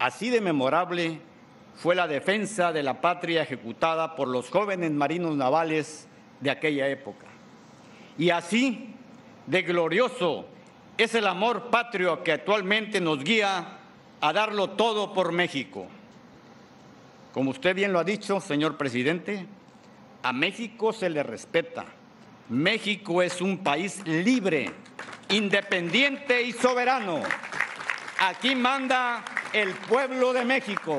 Así de memorable fue la defensa de la patria ejecutada por los jóvenes marinos navales de aquella época. Y así de glorioso es el amor patrio que actualmente nos guía a darlo todo por México. Como usted bien lo ha dicho, señor presidente, a México se le respeta. México es un país libre, independiente y soberano. Aquí manda el pueblo de México.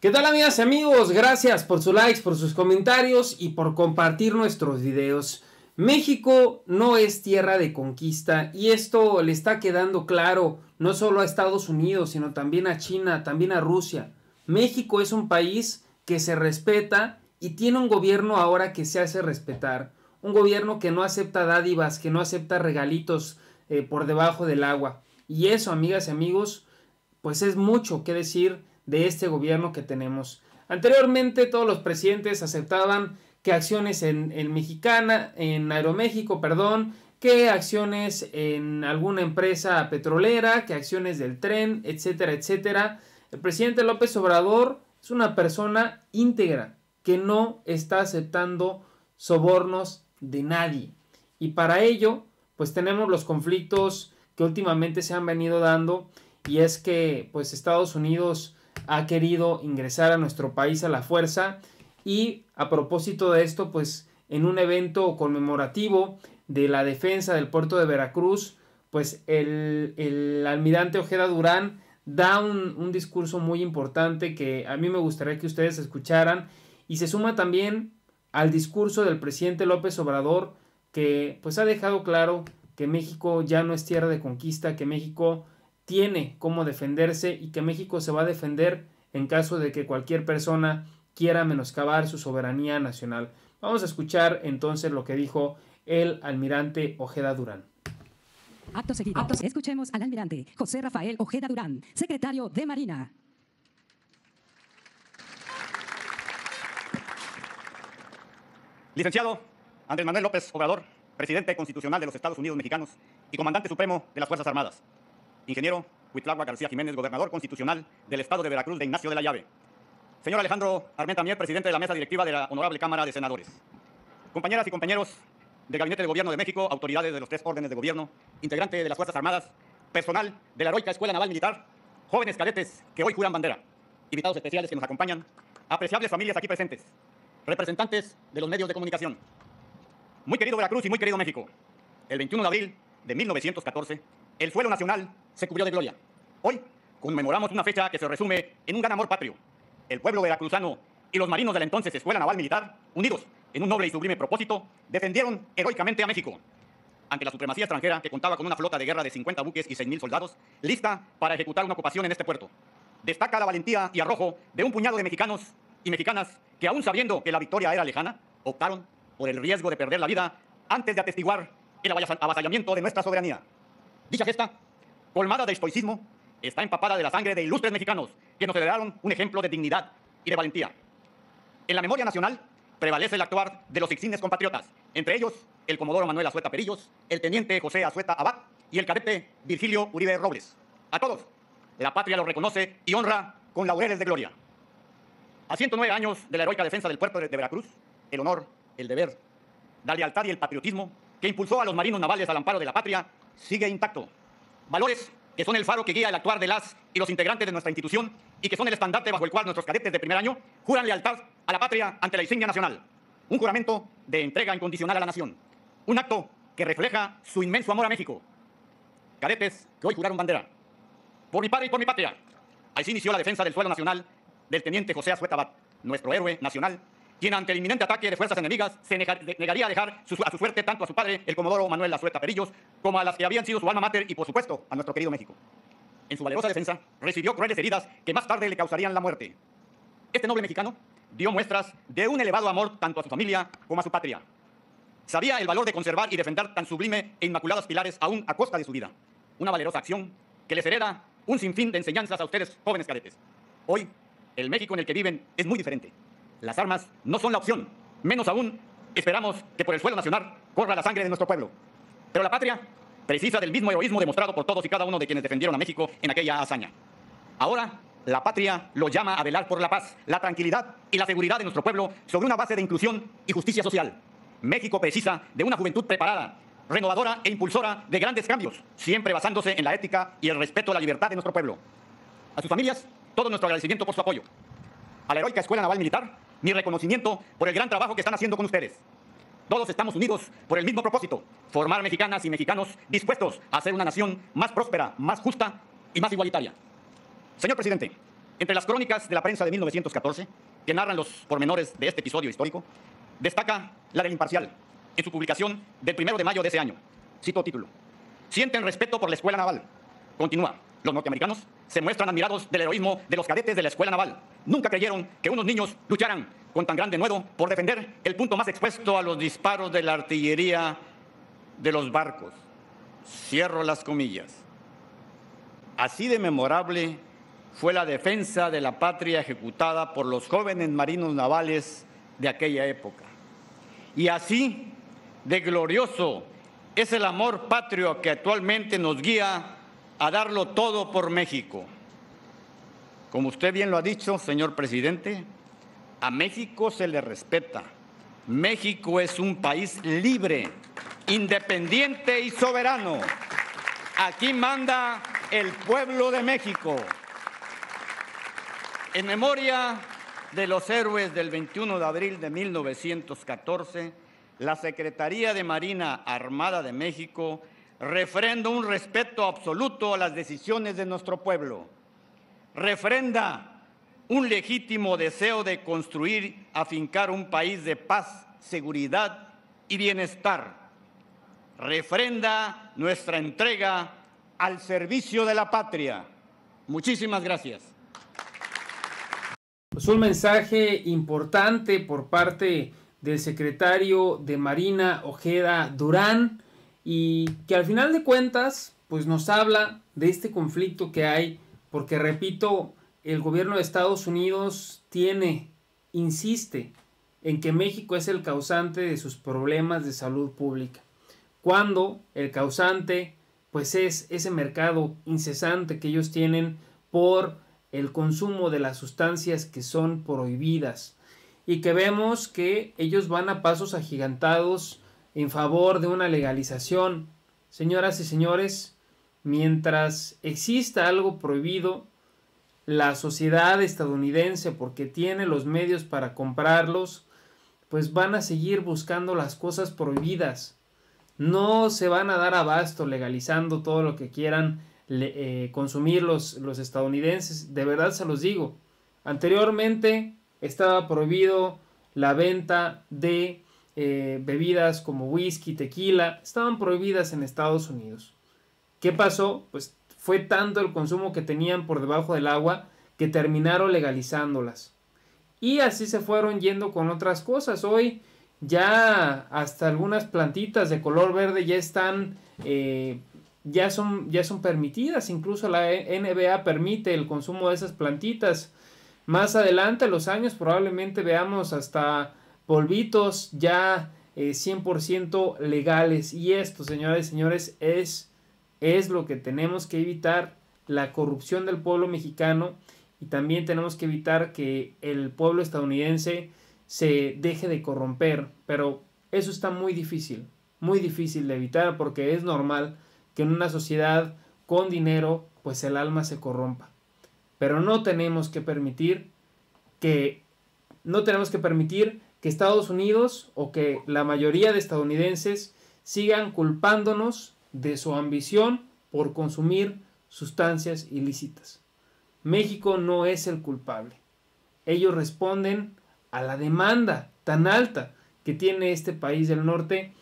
¿Qué tal amigas y amigos? Gracias por sus likes, por sus comentarios y por compartir nuestros videos. México no es tierra de conquista y esto le está quedando claro no solo a Estados Unidos, sino también a China, también a Rusia. México es un país que se respeta y tiene un gobierno ahora que se hace respetar. Un gobierno que no acepta dádivas, que no acepta regalitos eh, por debajo del agua. Y eso, amigas y amigos, pues es mucho que decir de este gobierno que tenemos. Anteriormente todos los presidentes aceptaban que acciones en, en Mexicana, en Aeroméxico, perdón, que acciones en alguna empresa petrolera, que acciones del tren, etcétera, etcétera. El presidente López Obrador es una persona íntegra que no está aceptando sobornos de nadie. Y para ello, pues tenemos los conflictos que últimamente se han venido dando y es que pues Estados Unidos ha querido ingresar a nuestro país a la fuerza y a propósito de esto pues en un evento conmemorativo de la defensa del puerto de Veracruz pues el, almirante Ojeda Durán da un, un discurso muy importante que a mí me gustaría que ustedes escucharan y se suma también al discurso del presidente López Obrador que pues ha dejado claro que México ya no es tierra de conquista, que México tiene cómo defenderse y que México se va a defender en caso de que cualquier persona quiera menoscabar su soberanía nacional. Vamos a escuchar entonces lo que dijo el almirante Ojeda Durán. Acto seguido, escuchemos al almirante José Rafael Ojeda Durán, secretario de Marina. Licenciado Andrés Manuel López Obrador, presidente constitucional de los Estados Unidos mexicanos y comandante supremo de las Fuerzas Armadas. Ingeniero Huitlagua García Jiménez, gobernador constitucional del Estado de Veracruz de Ignacio de la Llave. Señor Alejandro Armenta Mier, presidente de la mesa directiva de la Honorable Cámara de Senadores. Compañeras y compañeros del Gabinete de Gobierno de México, autoridades de los tres órdenes de gobierno, integrante de las Fuerzas Armadas, personal de la heroica Escuela Naval Militar, jóvenes cadetes que hoy juran bandera, invitados especiales que nos acompañan, apreciables familias aquí presentes, representantes de los medios de comunicación. Muy querido Veracruz y muy querido México, el 21 de abril de 1914, el suelo nacional se cubrió de gloria. Hoy conmemoramos una fecha que se resume en un gran amor patrio. El pueblo veracruzano y los marinos de la entonces Escuela Naval Militar, unidos en un noble y sublime propósito, defendieron heroicamente a México ante la supremacía extranjera que contaba con una flota de guerra de 50 buques y 6.000 soldados, lista para ejecutar una ocupación en este puerto. Destaca la valentía y arrojo de un puñado de mexicanos y mexicanas que, aún sabiendo que la victoria era lejana, optaron por el riesgo de perder la vida antes de atestiguar el avasallamiento de nuestra soberanía. Dicha gesta, colmada de estoicismo, está empapada de la sangre de ilustres mexicanos que nos heredaron un ejemplo de dignidad y de valentía. En la memoria nacional prevalece el actuar de los insignes compatriotas, entre ellos el comodoro Manuel Azueta Perillos, el teniente José Azueta Abad y el cadete Virgilio Uribe Robles. A todos, la patria los reconoce y honra con laureles de gloria. A 109 años de la heroica defensa del puerto de Veracruz, el honor, el deber, la lealtad y el patriotismo que impulsó a los marinos navales al amparo de la patria sigue intacto. Valores que son el faro que guía el actuar de las y los integrantes de nuestra institución y que son el estandarte bajo el cual nuestros cadetes de primer año juran lealtad a la patria ante la insignia nacional. Un juramento de entrega incondicional a la nación. Un acto que refleja su inmenso amor a México. Cadetes que hoy juraron bandera. Por mi padre y por mi patria. Así inició la defensa del suelo nacional del teniente José Azueta nuestro héroe nacional quien ante el inminente ataque de fuerzas enemigas se negaría a dejar a su suerte tanto a su padre, el comodoro Manuel Lazueta Perillos, como a las que habían sido su alma mater y, por supuesto, a nuestro querido México. En su valerosa defensa, recibió crueles heridas que más tarde le causarían la muerte. Este noble mexicano dio muestras de un elevado amor tanto a su familia como a su patria. Sabía el valor de conservar y defender tan sublime e inmaculados pilares aún a costa de su vida. Una valerosa acción que les hereda un sinfín de enseñanzas a ustedes, jóvenes cadetes. Hoy, el México en el que viven es muy diferente. Las armas no son la opción, menos aún esperamos que por el suelo nacional corra la sangre de nuestro pueblo. Pero la patria precisa del mismo heroísmo demostrado por todos y cada uno de quienes defendieron a México en aquella hazaña. Ahora, la patria lo llama a velar por la paz, la tranquilidad y la seguridad de nuestro pueblo sobre una base de inclusión y justicia social. México precisa de una juventud preparada, renovadora e impulsora de grandes cambios, siempre basándose en la ética y el respeto a la libertad de nuestro pueblo. A sus familias, todo nuestro agradecimiento por su apoyo. A la heroica Escuela Naval Militar, mi reconocimiento por el gran trabajo que están haciendo con ustedes. Todos estamos unidos por el mismo propósito, formar mexicanas y mexicanos dispuestos a ser una nación más próspera, más justa y más igualitaria. Señor presidente, entre las crónicas de la prensa de 1914, que narran los pormenores de este episodio histórico, destaca la del Imparcial, en su publicación del 1 de mayo de ese año. Cito título. Sienten respeto por la escuela naval. Continúa. Los norteamericanos se muestran admirados del heroísmo de los cadetes de la escuela naval. Nunca creyeron que unos niños lucharan con tan grande nuevo por defender el punto más expuesto a los disparos de la artillería de los barcos. Cierro las comillas. Así de memorable fue la defensa de la patria ejecutada por los jóvenes marinos navales de aquella época. Y así de glorioso es el amor patrio que actualmente nos guía a darlo todo por México. Como usted bien lo ha dicho, señor presidente, a México se le respeta. México es un país libre, independiente y soberano. Aquí manda el pueblo de México. En memoria de los héroes del 21 de abril de 1914, la Secretaría de Marina Armada de México refrenda un respeto absoluto a las decisiones de nuestro pueblo. Refrenda un legítimo deseo de construir, afincar un país de paz, seguridad y bienestar. Refrenda nuestra entrega al servicio de la patria. Muchísimas gracias. Pues un mensaje importante por parte del secretario de Marina Ojeda Durán y que al final de cuentas pues nos habla de este conflicto que hay porque repito el gobierno de Estados Unidos tiene insiste en que México es el causante de sus problemas de salud pública cuando el causante pues es ese mercado incesante que ellos tienen por el consumo de las sustancias que son prohibidas y que vemos que ellos van a pasos agigantados en favor de una legalización. Señoras y señores, mientras exista algo prohibido, la sociedad estadounidense, porque tiene los medios para comprarlos, pues van a seguir buscando las cosas prohibidas. No se van a dar abasto legalizando todo lo que quieran eh, consumir los, los estadounidenses. De verdad se los digo. Anteriormente estaba prohibido la venta de eh, bebidas como whisky, tequila, estaban prohibidas en Estados Unidos. ¿Qué pasó? Pues fue tanto el consumo que tenían por debajo del agua que terminaron legalizándolas. Y así se fueron yendo con otras cosas. Hoy ya hasta algunas plantitas de color verde ya están, eh, ya, son, ya son permitidas. Incluso la NBA permite el consumo de esas plantitas. Más adelante, los años, probablemente veamos hasta polvitos ya 100% eh, legales. Y esto, señoras y señores, es, es lo que tenemos que evitar, la corrupción del pueblo mexicano. Y también tenemos que evitar que el pueblo estadounidense se deje de corromper. Pero eso está muy difícil, muy difícil de evitar porque es normal que en una sociedad con dinero, pues el alma se corrompa. Pero no tenemos que permitir que no tenemos que permitir que Estados Unidos o que la mayoría de estadounidenses sigan culpándonos de su ambición por consumir sustancias ilícitas. México no es el culpable. Ellos responden a la demanda tan alta que tiene este país del norte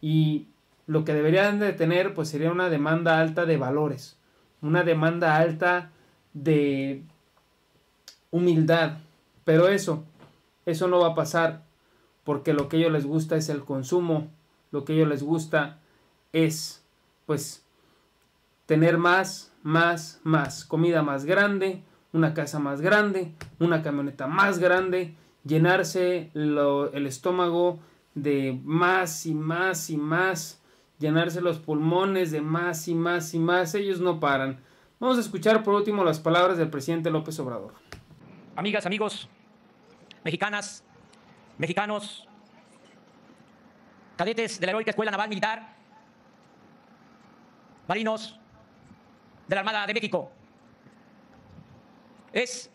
y lo que deberían de tener pues sería una demanda alta de valores, una demanda alta de humildad. Pero eso, eso no va a pasar porque lo que ellos les gusta es el consumo, lo que ellos les gusta es pues tener más, más, más, comida más grande, una casa más grande, una camioneta más grande, llenarse el estómago de más y más y más, llenarse los pulmones de más y más y más. Ellos no paran. Vamos a escuchar por último las palabras del presidente López Obrador. Amigas, amigos, mexicanas, mexicanos, cadetes de la Heroica Escuela Naval Militar, marinos de la Armada de México. Es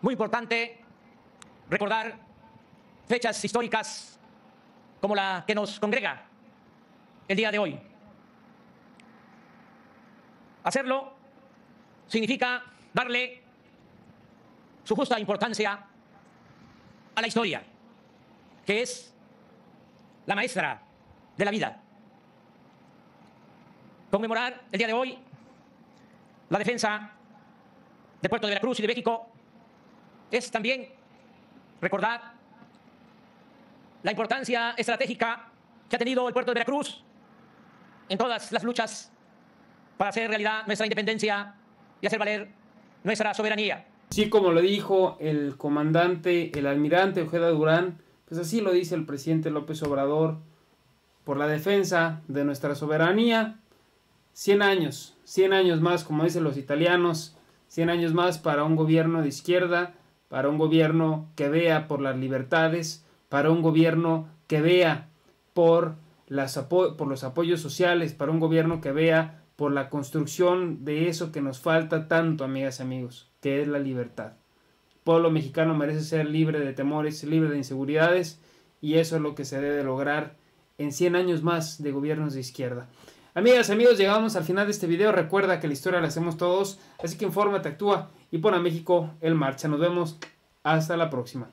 muy importante recordar fechas históricas como la que nos congrega el día de hoy. Hacerlo significa darle su justa importancia a la historia, que es la maestra de la vida. Conmemorar el día de hoy la defensa del puerto de Veracruz y de México es también recordar la importancia estratégica que ha tenido el puerto de Veracruz en todas las luchas para hacer realidad nuestra independencia y hacer valer nuestra soberanía. Sí, como lo dijo el comandante, el almirante Ojeda Durán, pues así lo dice el presidente López Obrador, por la defensa de nuestra soberanía, 100 años, 100 años más, como dicen los italianos, 100 años más para un gobierno de izquierda, para un gobierno que vea por las libertades, para un gobierno que vea por, las por los apoyos sociales, para un gobierno que vea por la construcción de eso que nos falta tanto, amigas y amigos, que es la libertad. El pueblo mexicano merece ser libre de temores, libre de inseguridades, y eso es lo que se debe lograr en 100 años más de gobiernos de izquierda. Amigas, amigos, llegamos al final de este video. Recuerda que la historia la hacemos todos, así que infórmate, actúa y pon a México en marcha. Nos vemos hasta la próxima.